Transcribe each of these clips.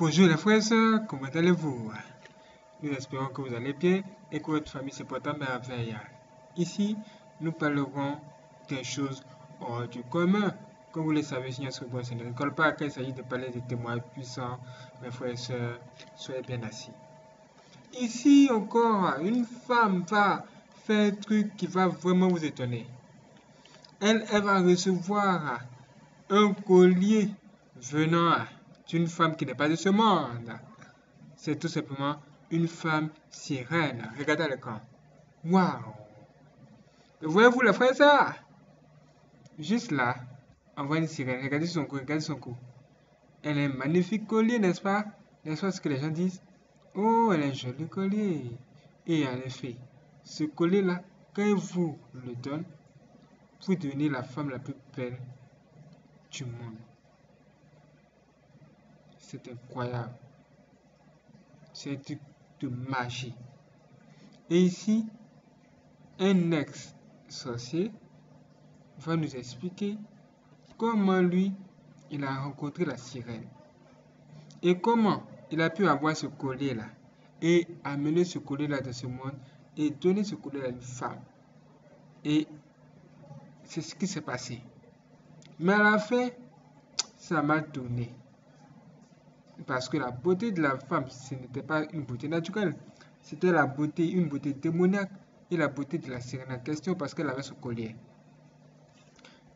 Bonjour les frères et sœurs, comment allez-vous? Nous espérons que vous allez bien et que votre famille se porte à merveille. Ici, nous parlerons des choses hors du commun. Comme vous le savez, Seigneur Soubon, ça ne rigole pas quand il s'agit de parler de témoins puissants. Mes frères et sœurs, soyez bien assis. Ici encore, une femme va faire un truc qui va vraiment vous étonner. Elle, elle va recevoir un collier venant d'une femme qui n'est pas de ce monde. C'est tout simplement une femme sirène. Regardez le camp. Waouh! Voyez-vous le frère ça? Juste là, on voit une sirène. Regardez son cou, regardez son cou. Elle a un magnifique collier, n'est-ce pas? N'est-ce pas ce que les gens disent? Oh, elle a un joli collier. Et en effet, ce collier-là, quand vous le donne, vous devenez la femme la plus belle du monde. C'est incroyable. C'est un magie. Et ici, un ex-sorcier va nous expliquer comment lui, il a rencontré la sirène. Et comment il a pu avoir ce collier-là. Et amener ce collier-là dans ce monde. Et donner ce collier à une femme. Et c'est ce qui s'est passé. Mais à la fin, ça m'a tourné. Parce que la beauté de la femme, ce n'était pas une beauté naturelle. C'était la beauté, une beauté démoniaque et la beauté de la sirène en question parce qu'elle avait ce collier.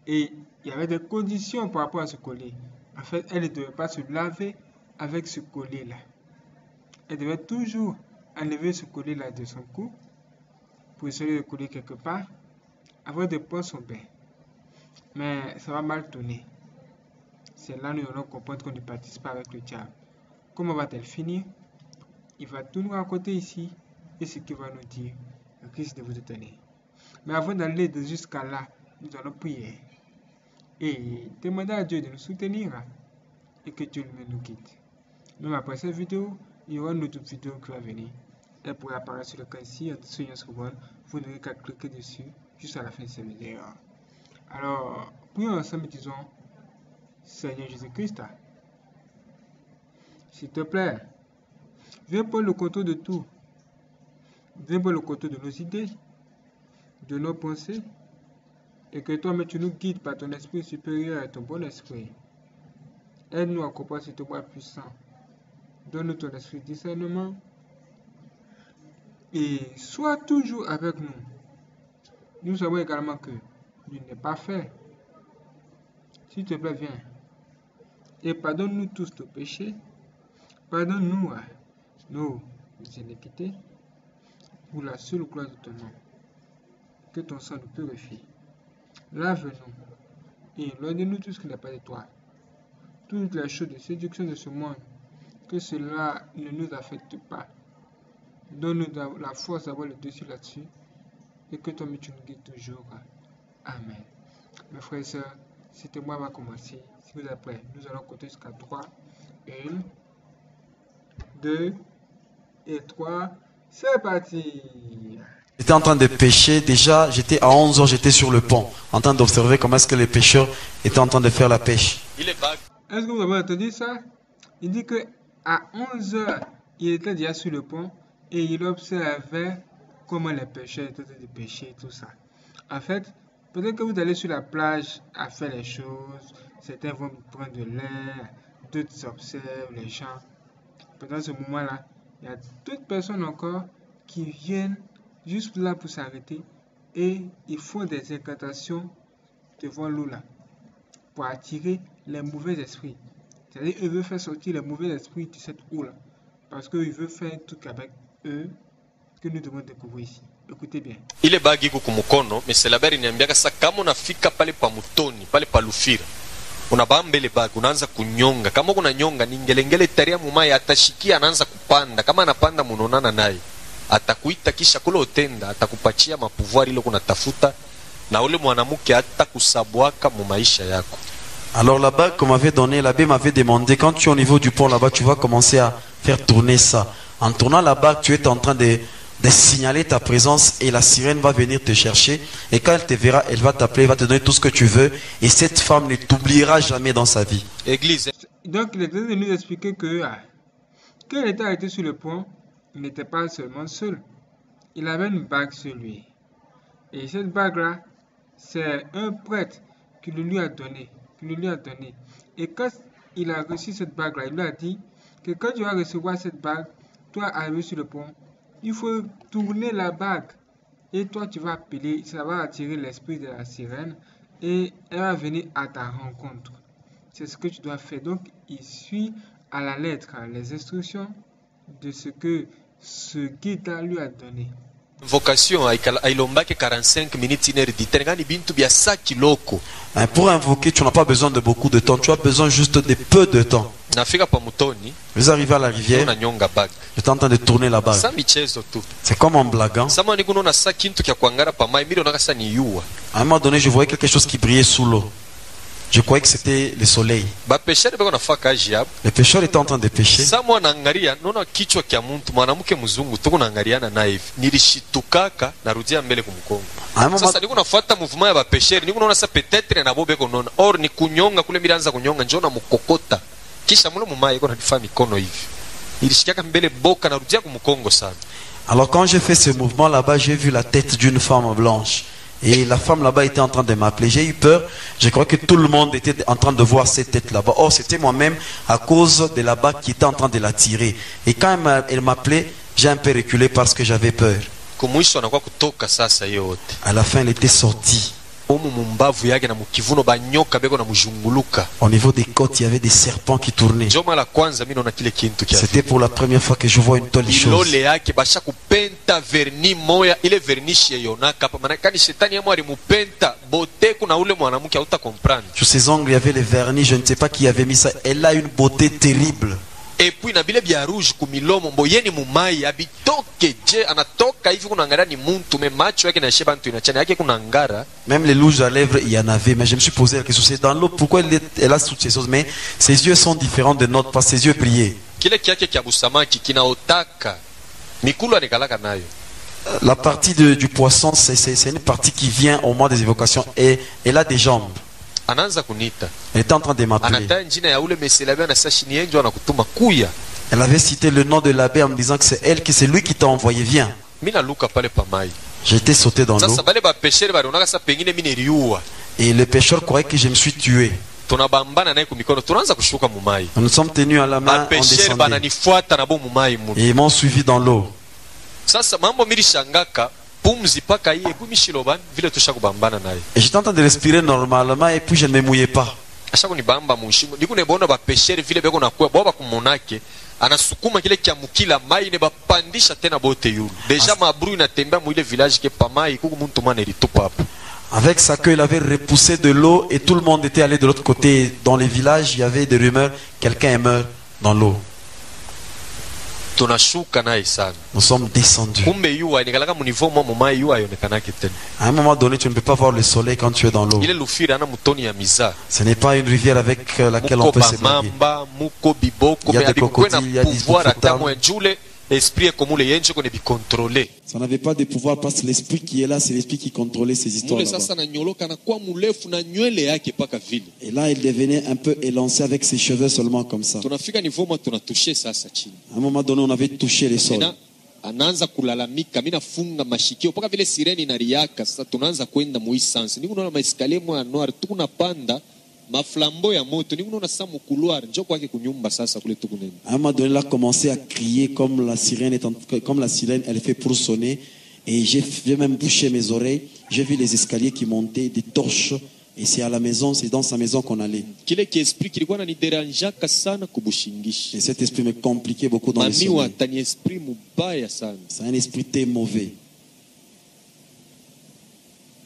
Et il y avait des conditions par rapport à ce collier. En fait, elle ne devait pas se laver avec ce collier-là. Elle devait toujours enlever ce collier-là de son cou pour essayer de coller quelque part avant de prendre son bain. Mais ça va mal tourner. C'est là que nous allons comprendre qu'on ne participe pas avec le diable. Comment va-t-elle finir? Il va tout nous raconter ici et ce qu'il va nous dire. Christ de vous étonner. Mais avant d'aller jusqu'à là, nous allons prier et demander à Dieu de nous soutenir et que Dieu nous guide. Même après cette vidéo, il y aura une autre vidéo qui va venir. Elle pourrait apparaître sur le cas ici, sur Vous n'aurez qu'à cliquer dessus juste à la fin de cette vidéo. Alors, prions ensemble, disons, Seigneur Jésus-Christ, s'il te plaît, viens prendre le contrôle de tout. Viens prendre le contrôle de nos idées, de nos pensées, et que toi-même tu nous guides par ton esprit supérieur et ton bon esprit. Aide-nous à comprendre ce toi puissant. Donne-nous ton esprit de discernement et sois toujours avec nous. Nous savons également que il n'est pas fait. S'il te plaît, viens. Et pardonne-nous tous nos péchés. Pardonne-nous hein, nos iniquités pour la seule gloire de ton nom. Que ton sang nous purifie. Lave-nous et éloigne-nous tout ce qui n'est pas de toi. Toutes les choses de séduction de ce monde, que cela ne nous affecte pas. Donne-nous la force d'avoir le dessus là-dessus et que ton tu nous guides toujours. Amen. Mes frères et sœurs, c'était moi va commencer. Si vous êtes prêts, nous allons compter jusqu'à 3. 1, 2 et 3. C'est parti. J'étais en train de pêcher. Déjà, j'étais à 11 h j'étais sur le pont, en train d'observer comment est-ce que les pêcheurs étaient en train de faire la pêche. Est-ce que vous avez entendu ça? Il dit que à 11 h il était déjà sur le pont et il observait comment les pêcheurs étaient en train de pêcher tout ça. En fait, Peut-être que vous allez sur la plage à faire les choses, certains vont prendre de l'air, d'autres observent les gens. Pendant ce moment-là, il y a d'autres personnes encore qui viennent juste là pour s'arrêter et ils font des incantations devant l'eau là pour attirer les mauvais esprits. C'est-à-dire qu'ils veulent faire sortir les mauvais esprits de cette eau là parce qu'ils veulent faire un truc avec eux que nous devons découvrir ici. Écoutez bien. ile bagi iko kumukono meselaberi niambiaka sasa kama unafika pale pa mutoni pale pa lufira unabamba ile bagi unaanza kunyonga kama kuna nyonga ni ngelengele taria mumai atashikia anaanza kupanda kama anapanda munaonana naye atakuita kisha kule utenda atakupatia mapuvuari ile kunatafuta na ule mwanamke hata kusabwaka mu maisha yako Alors la bague qu'on m'avait donnée, l'abbé m'avait demandé, quand tu es au niveau du pont là-bas, tu vas commencer à faire tourner ça. En tournant la bague, tu es en train de, de signaler ta présence et la sirène va venir te chercher. Et quand elle te verra, elle va t'appeler, elle va te donner tout ce que tu veux. Et cette femme ne t'oubliera jamais dans sa vie. eglise Donc, il est de nous expliquer que ah, Quand il était arrêté sur le pont, il n'était pas seulement seul. Il avait une bague sur lui. Et cette bague-là, c'est un prêtre qui le lui a donné. Qui le lui a donné. Et quand il a reçu cette bague-là, il lui a dit que quand tu vas recevoir cette bague, toi arrivé sur le pont, il faut tourner la bague. Et toi, tu vas appeler, ça va attirer l'esprit de la sirène et elle va venir à ta rencontre. C'est ce que tu dois faire. Donc, il suit à la lettre les instructions de ce que ce guide lui a donné. vocation ailombake 45 minutes une heure bintu kiloko Pour invoquer, tu n'as pas besoin de beaucoup de temps. Tu as besoin juste de peu de temps. Vous arrivez à la rivière, j'étais en train de tourner la bague. C'est comme en blaguant. À un moment donné, je voyais quelque chose qui brillait sous l'eau. Je croyais que c'était le soleil. Les pêcheurs étaient en train de pêcher. À un moment, sasa niko nafuata mouvement ya bapesheri niko naona sa petetre nabo beko nona or ni kunyonga kule milianza kunyonga njoo na mukokota kisha mule mumaye iko nanifaa mikono hivi nilishikiaka mbele boka narudia kumkongo sana alors quand j'ai fait ce mouvement là-bas, j'ai vu la tête d'une femme blanche. Et la femme là-bas était en train de m'appeler. J'ai eu peur. Je crois que tout le monde était en train de voir cette tête là-bas. Or, c'était moi-même à cause de bague qui était en train de la tirer. Et quand elle m'a- elle m'appelait, j'ai un peu reculé parce que j'avais peur. À la fin, elle était sortie. Au niveau des côtes, il y avait des serpents qui tournaient. C'était pour la première fois que je vois une telle chose. Sur ses ongles, il y avait les vernis. Je ne sais pas qui avait mis ça. Elle a une beauté terrible. Epui na bile bya rouge kumilomo mbo yeni mumai abitoke je anatoka hivi kunaangalia ni muntu me macho yake naishe bantu inachana yake kuna ngara Même les louches à lèvres, il y en avait. Mais je me suis posé la question, c'est dans l'eau. Pourquoi elle, elle a toutes ces choses? Mais ses yeux sont différents de nôtres parce que ses yeux brillaient. kile kyake kya busamaki kinaotaka mikulu anikalaka nayo La partie de- du poisson, c'est une partie qui vient au moment des évocations. Et elle a des jambes. Anaanza était en train de ya ule anakutuma kuya Elle avait cité le nom de l'abbé en me disant que c'est elle, que c'est lui qui t'a envoyé. Viens. J'étais sauté dans l'eau. Et le pêcheur croyait que je me suis tué. Nous nous sommes tenus à la main, on descendait. Et ils m'ont suivi dans l'eau. Vile tushakubambana naye j'étais en train de respirer normalement et puis je ne me mouillais pas. ashakunibamba mushingo ndikunebona bapeshere vile beko nakuya anasukuma kile kya mukila mai ne bapandisha tena bote yulu deja mabru inatembea mwile village ke pamai kuku muntu mwana ilitupa hapo Avec sa queue, il avait repoussé de l'eau et tout le monde était allé de l'autre côté. Dans les villages, il y avait des rumeurs, quelqu'un est mort dans l'eau. Tunashuka naye sana Nous sommes descendus. kumbe yuwa inikalaka munivo mwa mumai yuwa ayonekanake tena À un moment donné, tu ne peux pas voir le soleil quand tu es dans l'eau. ile lufiri ana mutoni ya miza Ce n'est pas une rivière avec euh, laquelle on peut se baigner. bamamba muko biboko Il y a me des abikukwe na crocodiles, il y a des pouvoir ata hippopotames. moya jule esprit ekomule yenje kone bikontrole Ça n'avait pas de pouvoir parce que l'esprit qui est là, c'est l'esprit qui contrôlait ces histoires Et là, il devenait un peu élancé avec ses cheveux seulement comme ça. À un moment donné, on avait touché les sols. tena anaanza kulalamika mi nafunga mashikio mpaka vile sireni inariaka sasa tunaanza kwenda muisansi nikunaona maeskalie mwa noir tukunapanda maflambo À un moment donné, il a commencé à crier comme la sirène, est en- comme la sirène, elle fait pour sonner. Et j'ai même bouché mes oreilles. J'ai vu les escaliers qui montaient, des torches. Et c'est à la maison, c'est dans sa maison qu'on allait. Et cet esprit me compliquait beaucoup dans les sommeils. C'est un esprit très mauvais.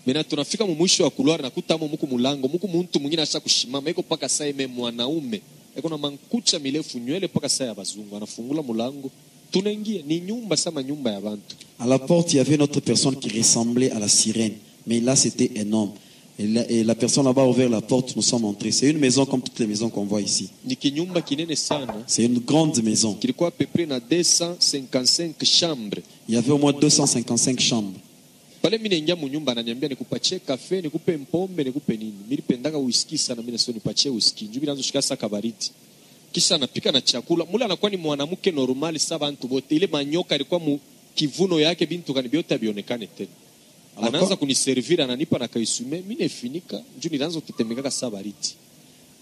Mena tunafika mumwisho wa kulwara nakutamo muku mulango muku muntu mwingine asha kushimama iko paka saa ime mwanaume iko na mankucha mirefu nywele paka saa ya bazungu anafungula mulango tunaingia ni nyumba sama nyumba ya bantu À la porte, il y avait une autre personne qui ressemblait à la sirène. Mais là, c'était un homme. Et la, et la personne là-bas a ouvert la porte, nous sommes entrés. C'est une maison comme toutes les maisons qu'on voit ici. C'est une grande maison. kilikuwa pepre na 255 chambre Il y avait au moins 255 chambres. Pale mimi naingia munyumba ananiambia nikupatie kafe nikupe mpombe nikupe nini? Milipendaka uiski sana mimi nasio nipatie uiski nju binanzoshika sa kabariti. Kisha anapika na chakula. Mule anakuwa ni mwanamke normali sa bantu bote ile manyoka alikuwa mu kivuno yake bintu kani byote abionekane tena. Anaanza kuniservira ananipa na kaisume. Mimi nefinika juu nilianza kutetemekaka sa bariti.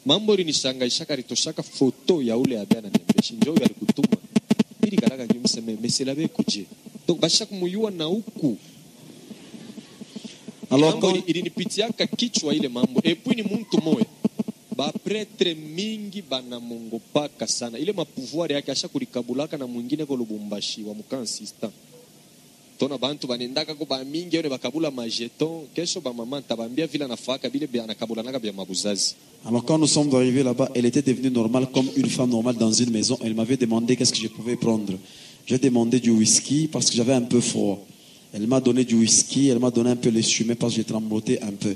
Mambo ilinishangaishaka litoshaka foto ya ule abe ananiambia njo huyo alikutuma ili kalaka nyu meselabe kuje? Donc basha kumuyua na huku Alors, mambo quand- ili- ilinipitiaka kichwa ile mambo epui ni muntu moya bapretre mingi banamongopaka sana ile mapouvoir yake asha kulikabulaka na mwingine ko lubumbashi wa mukansista tona bantu banendaka ko bamingi one bakabula majeton kesho bamama ntabambia vile anafaka bile bya- anakabulanaka bya mabuzazi Alors quand nous sommes arrivés là-bas, elle était devenue normale comme une femme normale dans une maison. Elle m'avait demandé qu'est-ce que je pouvais prendre. J'ai demandé du whisky parce que j'avais un peu froid. Elle m'a donné du whisky, elle m'a donné un peu les fumées parce que j'ai trembloté un peu.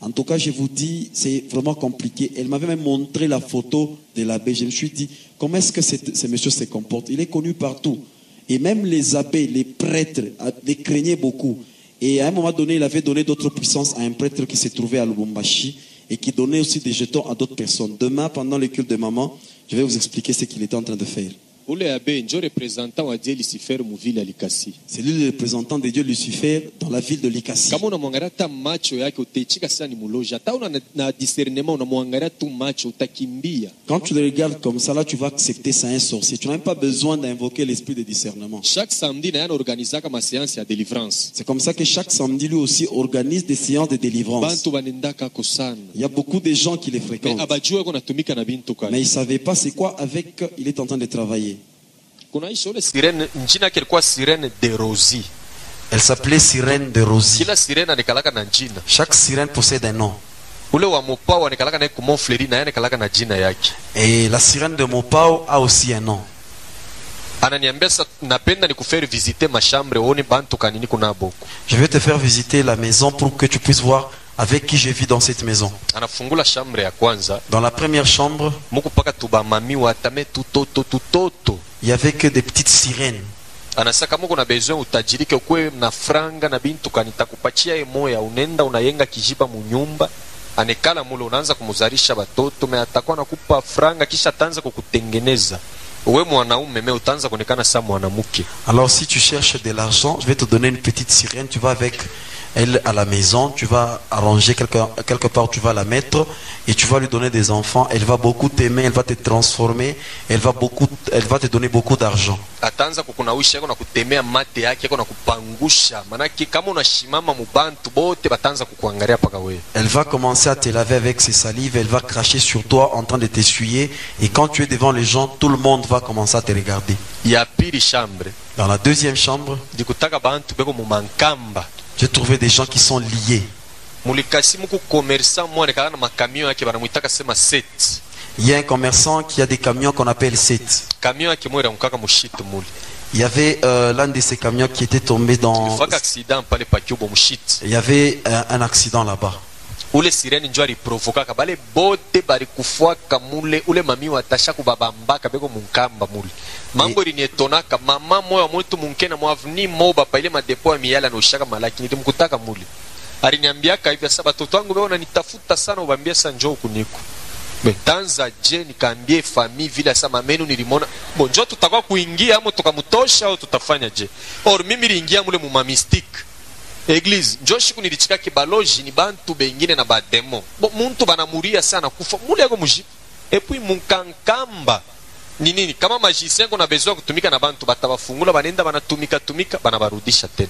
En tout cas, je vous dis, c'est vraiment compliqué. Elle m'avait même montré la photo de l'abbé. Je me suis dit, comment est-ce que ce monsieur se comporte? Il est connu partout. Et même les abbés, les prêtres, ah, les craignaient beaucoup. Et à un moment donné, il avait donné d'autres puissances à un prêtre qui se trouvait à Lubumbashi et qui donnait aussi des jetons à d'autres personnes. Demain, pendant le culte de maman, je vais vous expliquer ce qu'il était en train de faire. C'est lui le représentant de Dieu Lucifer dans la ville de Likasi. Quand tu le regardes comme ça, là, tu vas accepter ça un sorcier. Tu n'as même pas besoin d'invoquer l'esprit de discernement. C'est comme ça que chaque samedi, lui aussi, organise des séances de délivrance. Il y a beaucoup de gens qui les fréquentent. Mais ils ne savaient pas c'est quoi avec il est en train de travailler. Kunaisha ule sirene njina yake ilikuwa sirene de rosi Elle s'appelait Sirène de Rosie. kila sirene anikalaka na njina Chaque sirène possède un nom. ule wa mopao anikalaka naye kumonfleri naye anikalaka na jina yake Et la sirène de Mopao a aussi un nom. ananiambia uone bantu kanini Je vais te faire visiter la maison pour que tu puisses voir avec qui je vis dans cette maison. Dans la première chambre, il y avait que des petites sirènes. anasa kama uko na besoin utajirike ukwe na franga na bintu kanitakupatia ye moya unenda unayenga kijiba munyumba. Anekala mule unaanza kumuzalisha batoto me atakuwa nakupa franga kisha ataanza kukutengeneza. Uwe mwanaume me utaanza kuonekana sa mwanamke. Alors si tu cherches de l'argent, je vais te donner une petite sirène, tu vas avec elle à la maison, tu vas arranger quelque, quelque part, tu vas la mettre et tu vas lui donner des enfants. Elle va beaucoup t'aimer, elle va te transformer, elle va, beaucoup, elle va te donner beaucoup d'argent. ataanza kukunawisha yako na kutemea mate yake yako na kupangusha manake kama unashimama mubantu bote bataanza kukuangalia paka wewe Elle va commencer à te laver avec ses salives, elle va cracher sur toi en train de t'essuyer et quand tu es devant les gens, tout le monde va commencer à te regarder. ya pili shambre Dans la deuxième chambre, ndikutaka bantu beko mumankamba j'ai trouvé des gens qui sont liés. set Il y a un commerçant qui a des camions qu'on appelle 7. kamio yake moyo iramukaka mushite mule Il y avait euh, l'un de ces camions qui était tombé dans... Il y avait un, un accident là-bas. Ule sireni njo aliprovokaka bale bote balikufwaka mule. Ule mami watasha kubabambaka beko munkamba mule. Mambo linietonaka mama moyo wa mwetu munkena mwavni mo pa ile madepo ya miyala naushaka malaki. Nilimkutaka mule. Aliniambiaka hivi saba batoto wangu beona nanitafuta sana ubambia sa njoo kuniku metanza je nikaambie fami vile asa mamenu nilimona bonjo tutakuwa kuingia amo tukamutosha au tutafanya je? Or mimi liingia mule mumamistike eglise njo shiku nilichika kibaloji ni bantu bengine na bademo. Bo muntu banamuria sana kufa mule yako mujipu epui munkankamba ni nini? Kama majisengo na bezoa kutumika na bantu batabafungula banenda banatumika tumika banabarudisha tena.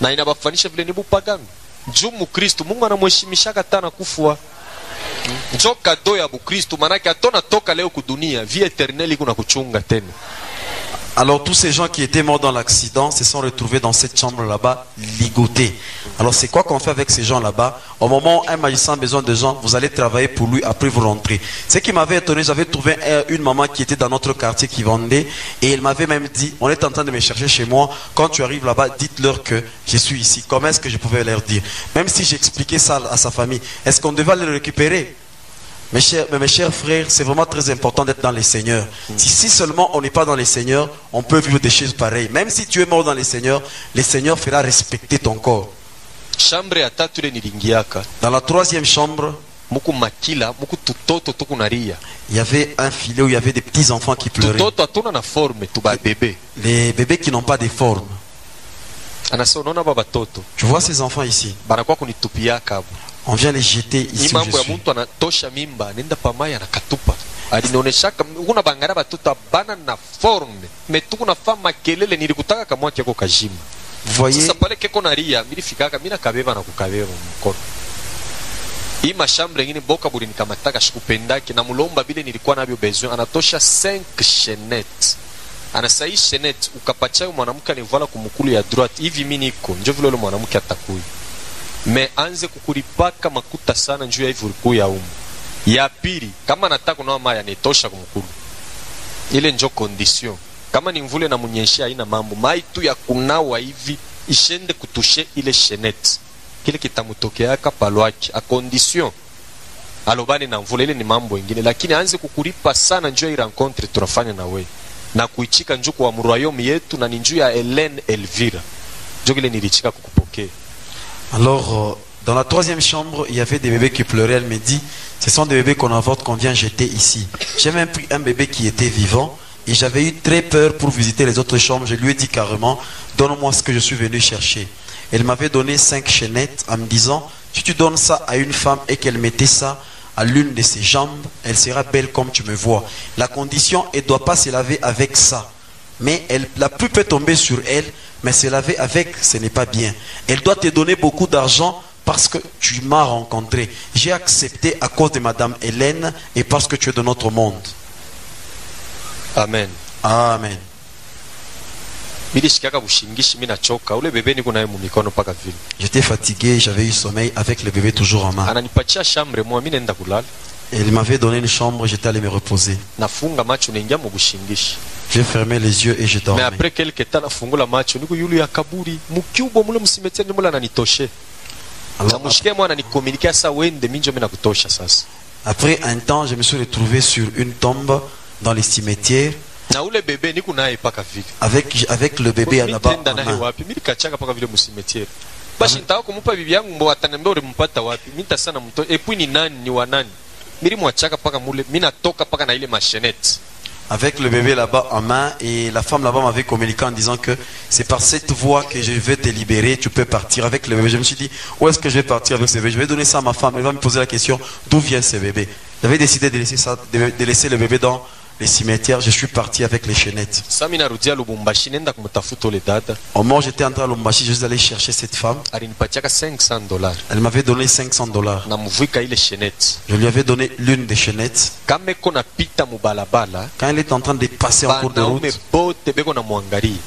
Na inabafanisha vile ni bupagano juu mukristu mungu anamheshimishaka tana kufua. Njo kado ya bukristu manake atona toka leo kudunia vie eternel iko na kuchunga tena Alors tous ces gens qui étaient morts dans l'accident se sont retrouvés dans cette chambre là-bas, ligotés. Alors c'est quoi qu'on fait avec ces gens là-bas? Au moment où un magicien a besoin de gens, vous allez travailler pour lui, après vous rentrez. Ce qui m'avait étonné, j'avais trouvé un- une maman qui était dans notre quartier qui vendait et elle m'avait même dit, on est en train de me chercher chez moi, quand tu arrives là-bas, dites-leur que je suis ici. Comment est-ce que je pouvais leur dire? Même si j'expliquais ça à sa famille, est-ce qu'on devait le récupérer? Mes chers, mais mes chers frères, c'est vraiment très important d'être dans les Seigneurs. Si, si seulement on n'est pas dans les Seigneurs, on peut vivre des choses pareilles. Même si tu es mort dans les Seigneurs, le Seigneur fera respecter ton corps. Dans la troisième chambre, Il y avait un filet où il y avait des petits enfants qui pleuraient. bebe Les bébés qui n'ont pas de forme. Tu vois ces enfants ici? On vient les jeter ici où je mambo ya suis. mtu anatosha mimba anaenda pamai anakatupa. Alinaoneshaka kuna bangara batoto abana na forme. Makelele nilikutaka kajima. Vous voyez, sasa pale keko naria milifikaka mina kabeba na kukabeba mkono. Hii mashambre ngine boka buri nikamataka na mulomba bile nilikuwa nabyo besoin. Anatosha 5 chenet anasai chenet ukapachayo mwanamke anivala kumukulu ya droite. Hivi mimi niko. Njo vile yule mwanamke atakuya me anze kukulipaka makuta sana njuu ya hivi ulikuwa ya umu ya pili kama nataka kunawa maya nitosha kumukulu ile njo condition. Kama ni mvule na munyeshe haina mambo. Mai tu ya kunawa hivi ishende kutushe ile shenet kile kitamutokeaka palwaki a condition. Alobani na mvula ile ni mambo ingine. Lakini anze kukulipa sana njuu ya rencontre tunafanya na we. Na kuichika njuu kwa mroyaume yetu na ni njuu ya Helen Elvira. Njo kile nilichika kukupokea alors, euh, dans la troisième chambre, il y avait des bébés qui pleuraient. Elle me dit, ce sont des bébés qu'on avorte, qu'on vient jeter ici. J'ai même pris un bébé qui était vivant et j'avais eu très peur pour visiter les autres chambres. Je lui ai dit carrément, donne-moi ce que je suis venu chercher. Elle m'avait donné cinq chaînettes en me disant, si tu donnes ça à une femme et qu'elle mettait ça à l'une de ses jambes, elle sera belle comme tu me vois. La condition, elle ne doit pas se laver avec ça. Mais la pluie peut tomber sur elle, mais se laver avec, ce n'est pas bien. Elle doit te donner beaucoup d'argent parce que tu m'as rencontré. J'ai accepté à cause de Madame Hélène et parce que tu es de notre monde. amen Amen. J'étais fatigué, j'avais eu sommeil avec le bébé toujours en main. Kulala Elle m'avait donné une chambre, j'étais allé me reposer. J'ai fermé les yeux et je me dormais. apres quelque temps nafungula macho niko yulu ya kaburi. Mukiubwa mule msimetiani mule ananitoshe Alors, namushikia mwana nikominikia sa wende minjo mi nakutosha sasa. Après un temps, je me suis retrouvé sur une tombe dans les cimetières. Avec, avec le bébé à là-bas basi nitaka kumupa bibi yangu mbo ataniambia ulimpata wapi? Mi nitasana mto epui ni nani? Ni wa nani? Avec le bébé là-bas en main et la femme là-bas m'avait communiqué en disant que c'est par cette voie que je vais te libérer, tu peux partir avec le bébé. Je me suis dit, où est-ce que je vais partir avec ce bébé? Je vais donner ça à ma femme, elle va me poser la question, d'où vient ce bébé? J'avais décidé de laisser, ça, de laisser le bébé dans les cimetières, je suis parti avec les chaînettes. lubumbashi Au moment où j'étais entré à Lombashi, je suis allé chercher cette femme. alinipatiaka 500 dollars Elle m'avait donné 500 dollars. Je lui avais donné l'une des chaînettes. Quand elle est en train de passer en cours de route,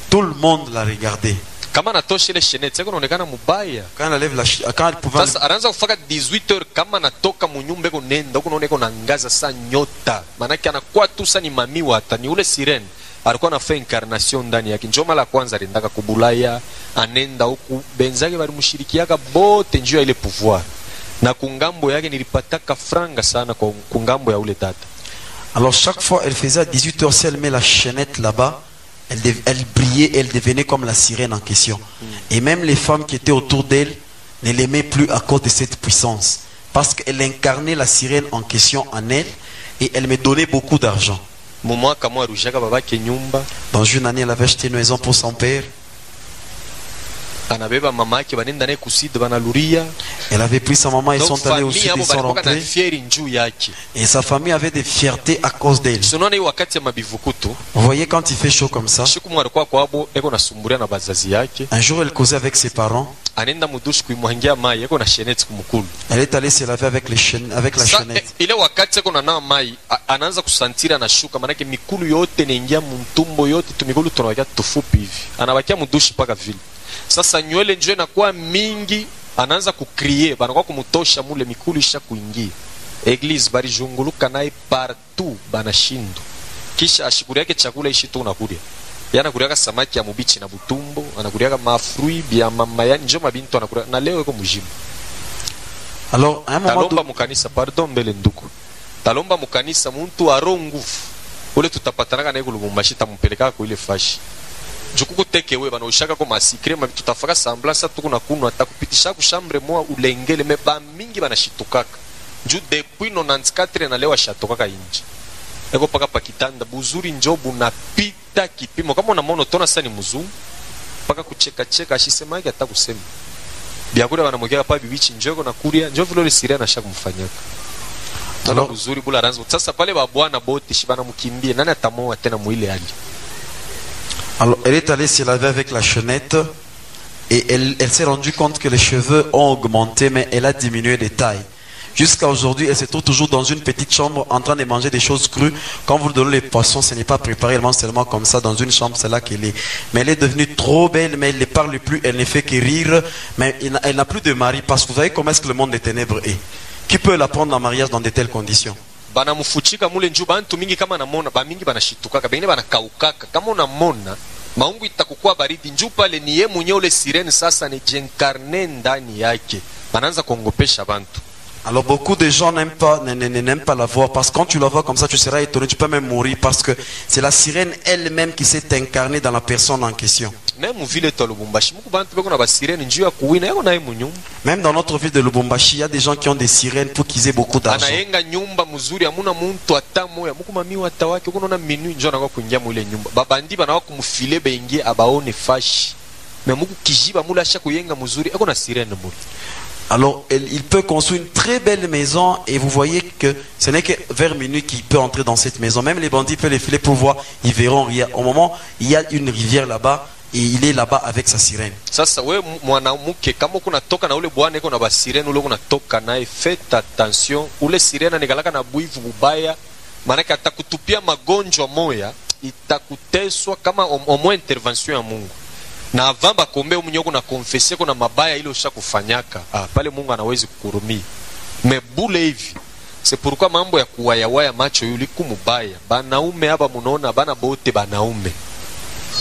tout le monde la regardait. Kama natosha ile shenete yako inaonekana mubaya. Elle, lève la, elle pouvait sasa anaanza kufaka 18 heures kama natoka munyumba eko nenda huko, naona eko na ngaza sa nyota. Maanake anakuwa tu sa ni mamiwa hata ni ule sirene. Alikuwa anafaa incarnation ndani yake. Njo mara ya kwanza aliendaka kubulaya anenda huku. Benzake balimshirikiaka bote njuu ya ile pouvoir. Na kungambo yake nilipataka franga sana kwa kungambo ya ule tata. Alors chaque fois, elle faisait à 18h, si elle met la chaînette là-bas, elle, brillait, elle devenait comme la sirène en question. Et même les femmes qui étaient autour d'elle ne l'aimaient plus à cause de cette puissance. Parce qu'elle incarnait la sirène en question en elle et elle me donnait beaucoup d'argent. Dans une année, elle avait acheté une maison pour son père. Elle avait pris sa maman, ils donc sont allés au sud, ils sont rentrés. Et sa famille avait des fiertés à cause d'elle. Vous voyez, quand il fait chaud comme ça, un jour elle causait avec ses parents. Elle est allée se laver avec, les chaînes, avec la chaînette. Eh, ile wakati eko nanawa mai a- anaanza kusantiri anashuka manake mikulu yote naingia mtumbo yote tumikulu tunawakia tufupi hivi anawakia mudushi mpaka vile sasa nywele njo inakuwa mingi anaanza kukrie banakuwa kumutosha mule mikulu isha kuingia. Eglise barijunguluka naye partout banashindwa. Kisha ashikuri yake chakula ishi tu unakulia ye anakuriaka samaki ya mubichi na butumbo anakuriaka mafrui bya mamayani njo mabintu anakuria na leo eko mujibu Alors, à un moment talomba donné, mukanisa pardon mbele nduku. Talomba mukanisa muntu aro nguvu. Ule tutapatanaka naye kulubumbashi tamupelekaka kuile fashi jukuku tekewe banaoshaka masikre mabi tutafaka samblansa tuku na kunu ata kupitisha kushambre moa ulengele me bamingi banashitukaka juu depuis 94 nalewa shatokaka inji eko paka pakitanda buzuri njo bunapita kipimo. Kama unamona tona sasa ni mzungu mpaka kuchekacheka ashisemaki hata kusema. Byakula banamwekea pa bibichi njoko na kuria njo vile siria nasha kumfanyaka. Tona buzuri bula ranzo. Sasa pale babwana bote shibana mukimbie nani atamoa tena mwile hali Alors, elle est allée se laver avec la chenette et elle, s'est rendue compte que les cheveux ont augmenté, mais elle a diminué de taille. Jusqu'à aujourd'hui, elle se trouve toujours dans une petite chambre en train de manger des choses crues. Quand vous donnez les poissons, ce n'est pas préparé, elle mange seulement comme ça dans une chambre, c'est là qu'elle est. Mais elle est devenue trop belle, mais elle ne parle plus, elle ne fait que rire, mais elle n'a- elle n'a plus de mari parce que vous savez comment est-ce que le monde des ténèbres est. Qui peut la prendre en mariage dans de telles conditions? Banamufuchika mule njuu bantu mingi kama namona bamingi banashitukaka bengine banakaukaka. Kama unamona maungu itakukuwa baridi. Njuu pale ni ye mwenye ule sireni sasa ni jenkarne ndani yake. Banaanza kuongopesha bantu. Alors beaucoup de gens n'aiment pas, n'aiment pas la voir parce que quand tu la vois comme ça, tu seras étonné, tu peux même mourir parce que c'est la sirène elle-même qui s'est incarnée dans la personne en question. Lubumbashi Même dans notre ville de Lubumbashi, il y a des gens qui ont des sirènes pour qu'ils aient beaucoup d'argent. Alors il peut construire une très belle maison et vous voyez que ce n'est que vers minuit qu'il peut entrer dans cette maison. Même les bandits peuvent les filer pour voir, ils verront rien. Au moment, il y a une rivière là-bas et il est là-bas avec sa sirène. sasa we mwanamke kama uko natoka na ule bwana iko na basirene ule naye attention. Ule sirene na bubaya. Atakutupia magonjwa moya itakuteswa kama intervention ya mungu. Na na kuna mabaya ile ushakufanyaka. Ah, pale mungu anawezi kukurumia. Mebule hivi c'est pourquoi mambo ya kuwayawaya macho yuli kumubaya banaume hapa munaona bana bote banaume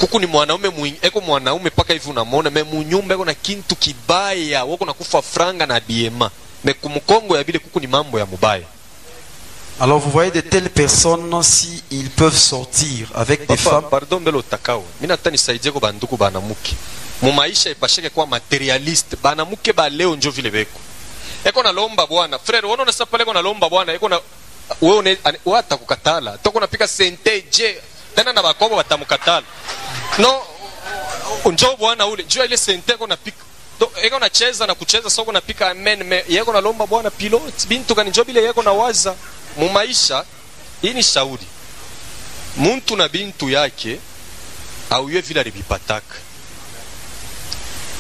kuku ni mwanaume eko mwanaume paka hivi unamwona me munyumba eko na kintu kibaya woko nakufa franga na biema. Me kumukongo ya vile kuku ni mambo ya mubaya. Alors vous voyez de telles personnes, si ils peuvent sortir avec des Papa, femmes, pardon mbele utakawa mi nata nisaidieko banduku banamuke mumaisha ipasheke kuwa materialiste. Banamuke ba leo njo vile beko. Eko nalomba bwana. Frere wona nasa pale eko nalomba bwana. Eko na wewe wewe atakukatala toko napika sente je tena na bakobo batamukatala no njo bwana ule. Jua ile sente eko napika eko nacheza na kucheza soko napika amen me yeko nalomba bwana pilot bintu kani njo bile yeko nawaza mumaisha hii ni shauri. Muntu na bintu yake auye vile alibipataka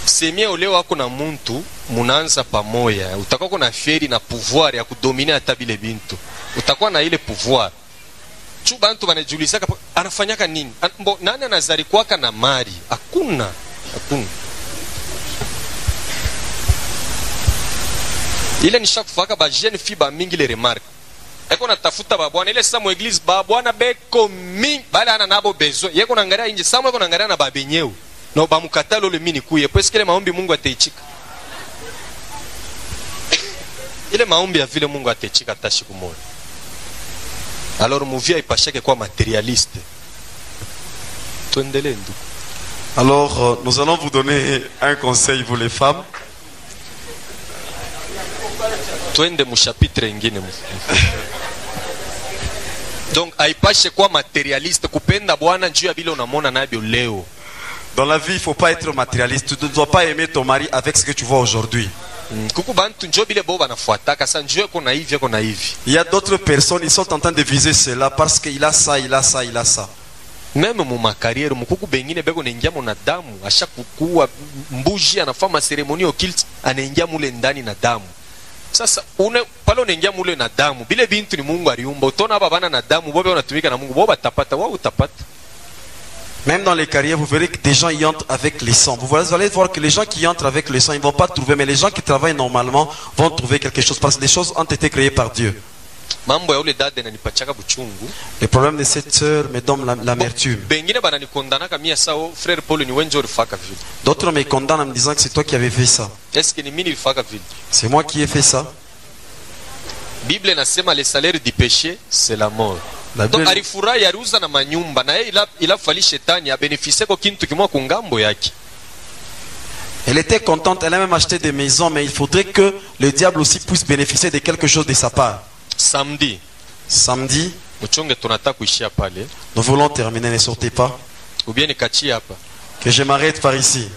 semie oleo wako na muntu munaanza pamoja utakuwa na feri na pouvoir ya kudomine hata bile bintu. Utakuwa na ile pouvoir chu bantu banajulisaka anafanyaka nini? Mbo nani anazarikwaka na mari hakuna. Hakuna. Ile nishakufaka ba jeune fille ba mingi le remarque eko natafuta babwana ile sasa mueglise babwana beko mingi. Bale ana nabo besoin. Yeko naangalia inje. Samwe eko naangalia na babenyeu na bamukatala ule mini kuye. Pwesi kile maombi mungu ateichika ile maombi ya vile mungu ateichika tashi siku moja alors muvia ipashake kwa materialiste tuendelee ndugu alors euh, nous allons vous donner un conseil vous les femmes. twende mushapitre ingine donc aipashe kuwa materialiste kupenda bwana juu ya vile unamwona navyo leo Dans la vie, il ne faut pas être matérialiste. Tu ne dois pas aimer ton mari avec ce que tu vois aujourd'hui. Mm, kuku bantu njo bile bo banafuataka sa njo eko na hivi eko na hivi. Il y a d'autres personnes, ils sont en train de viser cela parce qu'il a ça, il a ça, il a ça. meme mu makariere mukuku bengine beko naingia mo na damu asha kukua mbuji anafaa maseremoni okilt anaingia mule ndani na damu sasa une pale unaingia mule na damu bile bintu ni mungu aliumba. Utaona hapa bana na damu bobe unatumika na mungu. Bo batapata wao utapata Même dans les carrières, vous verrez que des gens y entrent avec les sangs. Vous allez voir que les gens qui entrent avec les sangs, ils ne vont pas trouver, mais les gens qui travaillent normalement vont trouver quelque chose parce que les choses ont été créées par Dieu. Le problème de cette sœur me donne la- l'amertume. D'autres me condamnent en me disant que c'est toi qui avais fait ça. C'est moi qui ai fait ça. bible inasema le salaire du péché c'est la mort donc alifurahi aliuza na manyumba na yeye ila, ilafali shetani abenefiseko kintu kimwa kungambo yake Elle était contente, elle a même acheté des maisons, mais il faudrait que le diable aussi puisse bénéficier de quelque chose de sa part. samedi Samedi, nous voulons terminer, ne sortez pas. nikachie hapa Que je m'arrête par ici.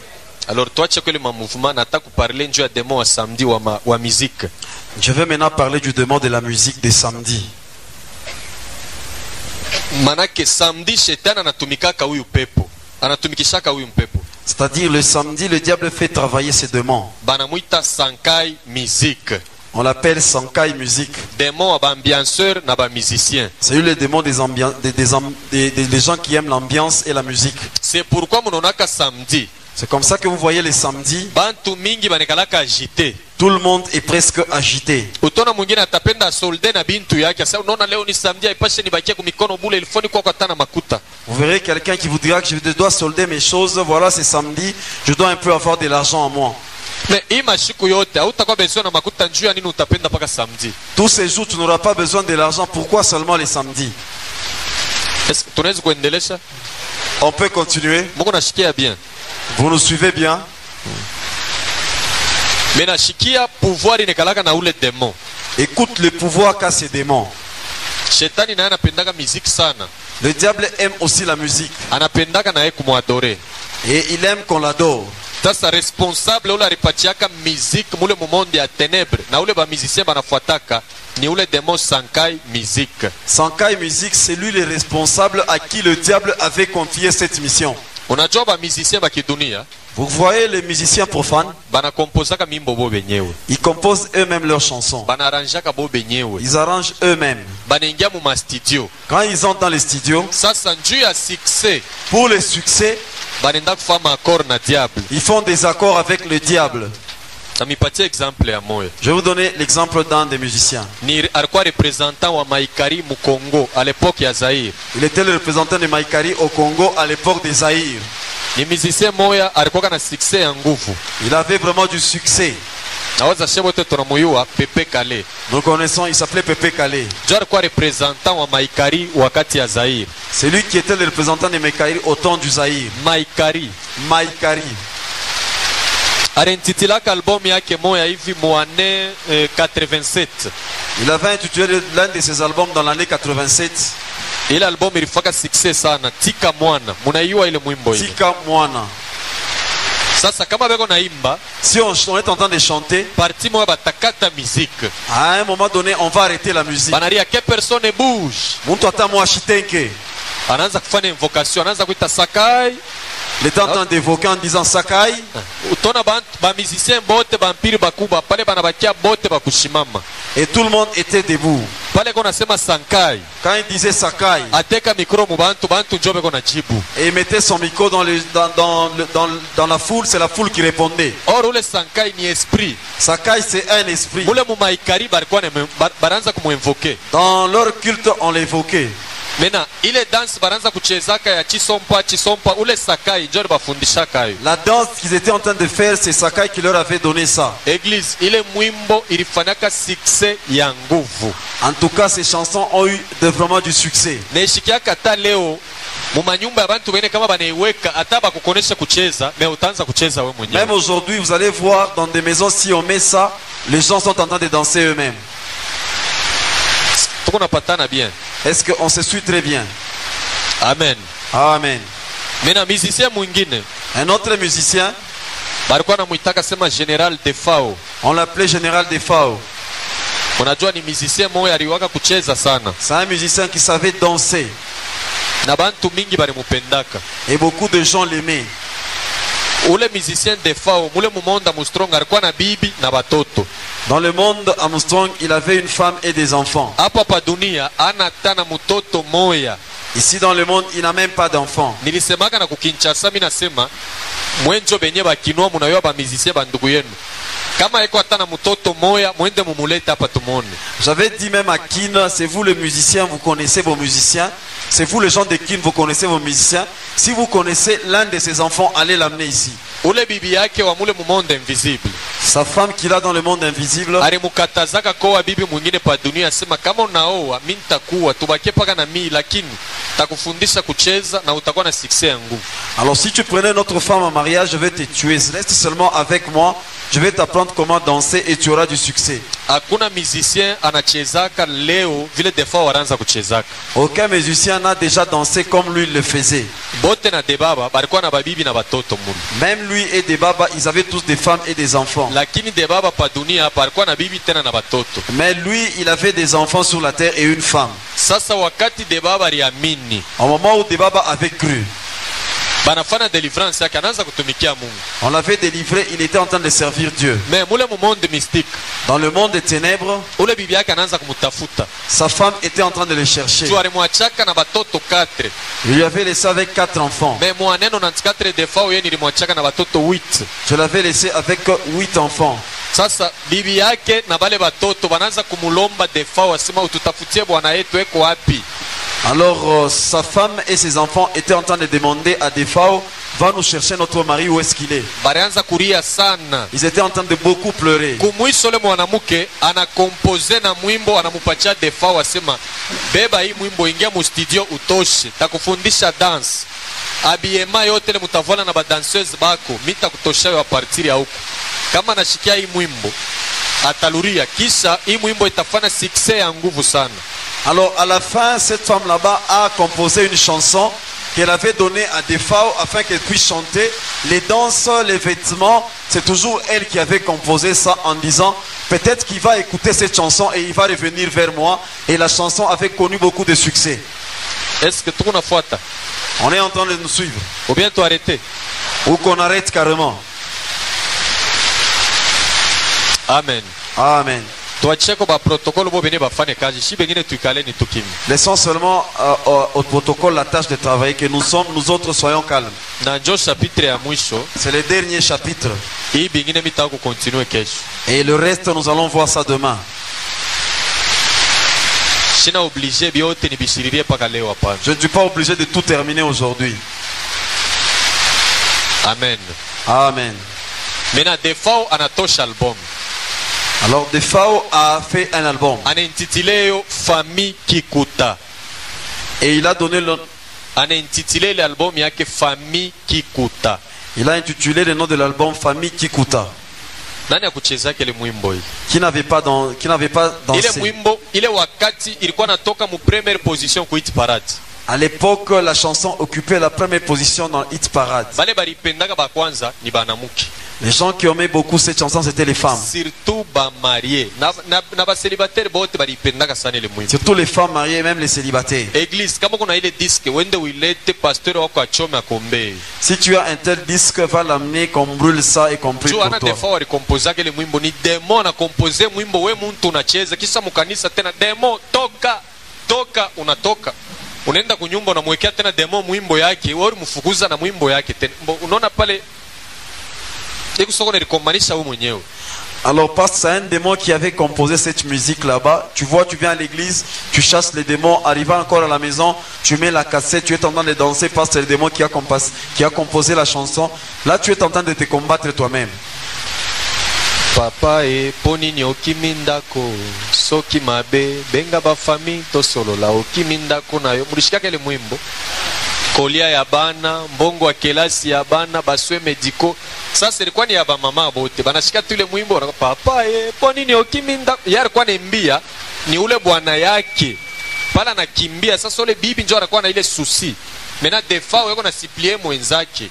alors tuache kwele mamouvement nataka kuparle njuu ya demo wa samedi wa, muzike Je vais maintenant parler du demande de la musique de samedi. Manake samedi shetani anatumikaka huyu pepo anatumikishaka huyu mpepo C'est-à-dire le samedi, le diable fait travailler ses démons. banamwita sankai musique On l'appelle Sankai musique. demo wa baambianceur na bamusicien C'est lui le démon des, des, des des- gens qui aiment l'ambiance et la musique. c'est pourquoi munaonaka samedi C'est comme ça que vous voyez les samedis, tout le monde est presque agité. Vous verrez quelqu'un qui vous dira que je dois solder mes choses. Voilà, c'est samedi. Je dois un peu avoir de l'argent en moi. Tous ces jours, tu n'auras pas besoin de l'argent. Pourquoi seulement les samedis? On peut continuer. Vous nous suivez bien Écoute le pouvoir qu'a ces démons. Le diable aime aussi la musique. Et il aime qu'on l'adore. sasa responsable ule alipatiaka miziki mule mumonde ya tenebre na ule bamizisien banafuataka ni ule demo sankai miziki Sankai Musique, c'est lui le responsable à qui le diable avait confié cette mission. Unajua bamizisien bakidunia Vous voyez les musiciens profanes, ils composent eux-mêmes leurs chansons. Ils arrangent eux-mêmes. Quand ils entrent dans les studios, pour le succès, ils font des accords avec le diable. Je vais vous donner l'exemple d'un des musiciens. maikari Il était le représentant de Maïkari au Congo à l'époque des Zaïre. Il avait vraiment du succès. Nous connaissons, il s'appelait Pepe Kale. maikari C'est lui qui était le représentant de Maïkari au temps du Zaïre. maikari Maïkari. Alentitilaka albumu yake moya hivi muane eh, 87 Il avait intitulé l'un de ses albums dans l'année 87, ile albumu ilifaka succès sana tika mwana munaiua ile mwimbo ile Tika Mwana. sasa kama beko naimba Si on, on est en train de chanter, parti moya batakata miziki à un moment donné, on va arrêter la musique. banaria ke personne bouge? Muntu atamwa shitenke. Anaanza kufanya invocation anaanza kuita sakai Il était en train d'évoquer en disant Sakai. utona bamizisien bote bampiri bakubwa pale banabakia bote bakushimama Et tout le monde était debout. pale ko nasema sankai Quand il disait Sakai, ateka mikro mu bantu bantu njo beko na jibu et il mettait son micro dans, le- dans, dans, dans, dans la foule, c'est la foule qui répondait. or ule sankai ni esprit Sakai, c'est un esprit. mule mumaikari balikuwa banaanza kumuinvoke Dans leur culte, on l'évoquait. Mena ile dansi banaanza kuchezaka ya chisompa chisompa ule sakai njo bafundishaka ayo La danse qu'ils étaient en train de faire, c'est Sakai qui leur avait donné ça. eglise ile mwimbo ilifanyaka succès ya nguvu En tout cas, ces chansons ont eu de, vraiment du succès. naishikiaka hata leo mumanyumba ya bantu bene kama banaiweka hata bakukonesha kucheza me utaanza kucheza we mwenyewe Même aujourd'hui, vous allez voir dans des maisons, si on met ça, les gens sont en train de danser eux-mêmes. tuko napatana bien Est-ce qu'on se suit très bien amen Amen. mena musicien mwingine Un autre musicien, balikuwa namwitaka sema general defao on l'appelait Général Defao. unajua ni musicien moya aliwaka kucheza sana C'est un musicien qui savait danser. na bantu mingi balimupendaka Et beaucoup de gens l'aimaient. ule musicien defao mule mumonda mustrong alikuwa na bibi na batoto Dans le monde, Armstrong, il avait une femme et des enfants. Ici dans le monde, il n'a même pas d'enfants. nilisemaka na kukinchasa mi nasema mwenjo benye bakinwa munayoa bamizisie bandugu yenu kama eko hata na mtoto moya mwende mumulete hapa tumone J'avais dit même à Kin, c'est vous le musicien, vous connaissez vos musiciens. C'est vous les gens de Kin, vous connaissez vos musiciens. Si vous connaissez l'un de ses enfants, allez l'amener ici. ule bibi yake wa mule mumonde invisible Sa femme qu'il a dans le monde invisible, alimukatazaka koa bibi mwingine pa dunia asema kama unaoa mi nitakuwa tubakie paka na mii lakini takufundisha kucheza na utakuwa na sikse ya nguvu. Alors si tu prenais notre femme en mariage, je vais te tuer. Reste seulement avec moi, je vais t'apprendre comment danser et tu auras du succès. hakuna musicien anachezaka leo vile defa wanaanza kuchezaka Aucun musicien n'a déjà dansé comme lui le faisait. bote na debaba balikuwa na babibi na batoto mulu Même lui et des babas, ils avaient tous des femmes et des enfants. lakini debaba pa dunia hapa alikuwa na bibi tena na batoto Mais lui, il avait des enfants sur la terre et une femme. sasa wakati debaba aliamini Au moment où Debaba avait cru, on l'avait délivré, il était en train de servir Dieu. mystique Dans le monde des ténèbres, sa femme était en train de le chercher. tu alimwachaka na batoto 4 Il lui avait laissé avec quatre enfants. me mwaneno na 4 defa uye nilimwachaka na batoto 8 Je l'avais laissé avec huit enfants. sasa bibi yake na kumulomba defa wasema ututafutie bwana yetu eko wapi? Alors euh, sa femme et ses enfants étaient en train de demander à Defao, va nous chercher notre mari, où est-ce qu'il est. Sana. Ils étaient en train de beaucoup pleurer. kumwisho ule mwanamke anakompoze na mwimbo anamupatia defa wasema beba hii mwimbo ingia mu studio utoshe. Takufundisha dance. Abiema yote le na badanseuse bako ya huko. Kama nashikia hii mwimbo ataluria. Kisha hii mwimbo itafanya sikse ya nguvu sana. Alors à la fin, cette femme là-bas a composé une chanson qu'elle avait donnée à Defao afin qu'elle puisse chanter. Les danses, les vêtements, c'est toujours elle qui avait composé ça en disant peut-être qu'il va écouter cette chanson et il va revenir vers moi. Et la chanson avait connu beaucoup de succès. est-ce que On est en train de nous suivre. ou bien tuarete Ou qu'on arrête carrément. amen Amen. Laissons seulement euh, au, au protocole la tâche de travailler, que nous sommes, nous autres soyons calmes. C'est le dernier chapitre. Et le reste, nous allons voir ça demain. Je ne suis pas obligé de tout terminer aujourd'hui. amen Amen. mena defao anatosha album Alors, Defao a fait un album. Kikuta et il a donné le, anaintitile ile album yake fami kikuta il a intitulé le nom de l'album Famille Kikuta, nani mwimbo hii? Qui n'avait pas dans, qui n'avait pas ile dansé. mwimbo ile wakati ilikuwa natoka mu premiere position parade À l'époque, la chanson occupait la première position dans Hit Parade. Les gens qui aimaient beaucoup cette chanson, c'était les femmes. surtout les femmes mariées, même les célibataires. Si tu as un tel disque, va l'amener, qu'on brûle ça et qu'on prie pour toi. Alors, parce que c'est un démon qui avait composé cette musique là-bas. Tu vois, tu viens à l'église, tu chasses les démons, arrivant encore à la maison, tu mets la cassette, tu es en train de danser parce que c'est le démon qui a, qui a composé la chanson. Là, tu es en train de te combattre toi-même. Papa e mpo nini okimi ndako soki mabe benga bafami tosolola. Okimi ndako na yo mulishikaka mwimbo. Kolia ya bana mbongo ya kelasi ya bana baswe mediko. Sasa ya bamama bote. Banashika tule mwimbo papa e mpo nini okimi ndako ye alikuwa ni ule bwana yake. Pala nakimbia sasa ule bibi njo anakuwa na ile susi mena defa na siplie mwenzake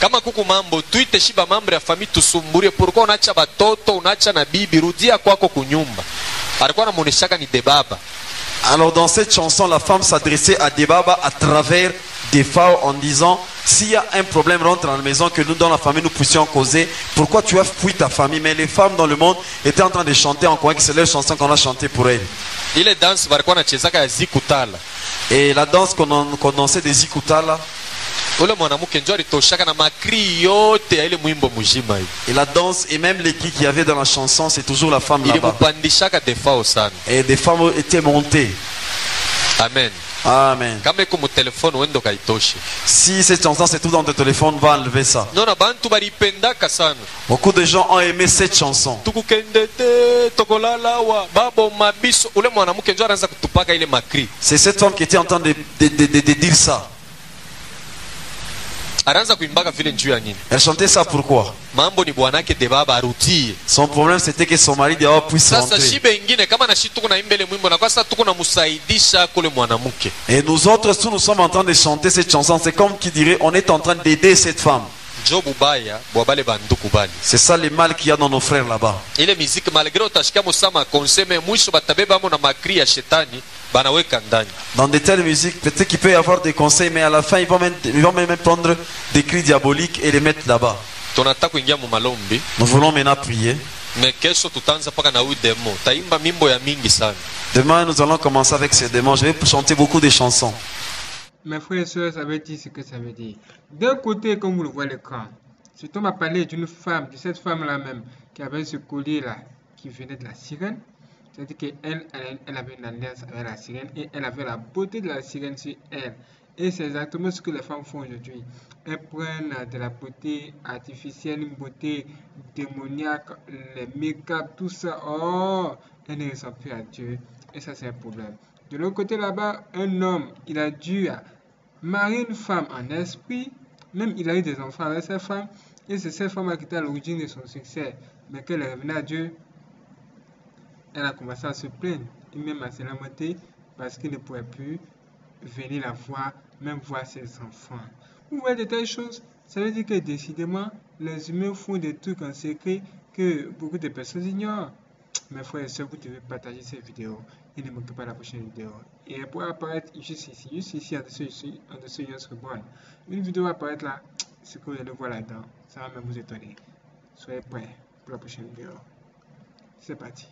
kama kuku mambo tuite shiba mambo ya fami tusumburie pourquoi unacha batoto unacha na bibi rudia kwako kunyumba alikuwa anamuoneshaka ni debaba Alors, dans cette chanson, la femme s'adressait à Debaba à travers des phares en disant s'il y a un problème, rentre dans la maison, que nous, dans la famille, nous puissions causer. Pourquoi tu as fui ta famille? Mais les femmes dans le monde étaient en train de chanter en croyant que c'est leur chanson qu'on a chantée pour elles. Et la danse qu'on dansait des Zikutala, ule mwanamke njo alitoshaka na makri yote ya ile mwimbo mzima hivi et la danse, et même les cris qu'il y avait dans la chanson, c'est toujours la femme là-bas. ilimupandishaka defao sana Et des femmes étaient montées. amen Amen. kama iko mutelefone wende ukaitoshe Si cette chanson se trouve dans ton téléphone, va enlever ça. nona bantu balipendaka sana Beaucoup de gens ont aimé cette chanson. tukukende te tokolalawa baboma biso ule mwanamke njo anaanza kutupaka ile makri C'est cette femme qui était en train de, de, de, de- de dire ça. Anaanza kuimbaka vile njuu ya nini? Elle chantait ça pourquoi? Mambo ni bwanake de baba arudie Son problème c'était que son mari dehors puisse sasa rentrer. shibe ingine kama nashi tuko naimba ile mwimbo nakuwa sasa tuko namusaidisha kule mwanamke Et nous autres, si nous sommes en train de chanter cette chanson, c'est comme qui dirait on est en train d'aider cette femme. C'est ça le mal qu'il y a dans nos frères là-bas. Dans de telles musiques, peut-être qu'il peut y avoir des conseils, mais à la fin, ils vont même, ils vont même prendre des cris diaboliques et les mettre là-bas. Nous voulons maintenant prier. Demain, nous allons commencer avec ces démons. Je vais chanter beaucoup de chansons. Mes frères et sœurs, ça veut dire ce que ça veut dire. D'un côté, comme vous le voyez l'écran, cet homme a parlé d'une femme, de cette femme-là même, qui avait ce collier-là, qui venait de la sirène. C'est-à-dire qu'elle, elle, elle avait une alliance avec la sirène et elle avait la beauté de la sirène sur elle. Et c'est exactement ce que les femmes font aujourd'hui. Elles prennent de la beauté artificielle, une beauté démoniaque, les make-up, tout ça. Oh, elles ne ressemblent plus à Dieu. Et ça, c'est un problème. De l'autre côté là-bas, un homme, il a dû marier une femme en esprit. Même il a eu des enfants avec cette femme. Et c'est cette femme qui était à l'origine de son succès. Mais qu'elle est revenue à Dieu, elle a commencé à se plaindre et même à se lamenter parce qu'il ne pouvait plus venir la voir, même voir ses enfants. Vous voyez de telles choses, ça veut dire que décidément, les humains font des trucs en secret que beaucoup de personnes ignorent. Mes frères et sœurs, vous devez partager cette vidéo et ne manquez pas la prochaine vidéo. Et elle pourra apparaître juste ici, juste ici, en dessous, ici, en dessous, Yos Reborn. Une vidéo va apparaître là, ce que vous allez voir là-dedans, ça va même vous étonner. Soyez prêts pour la prochaine vidéo. C'est parti.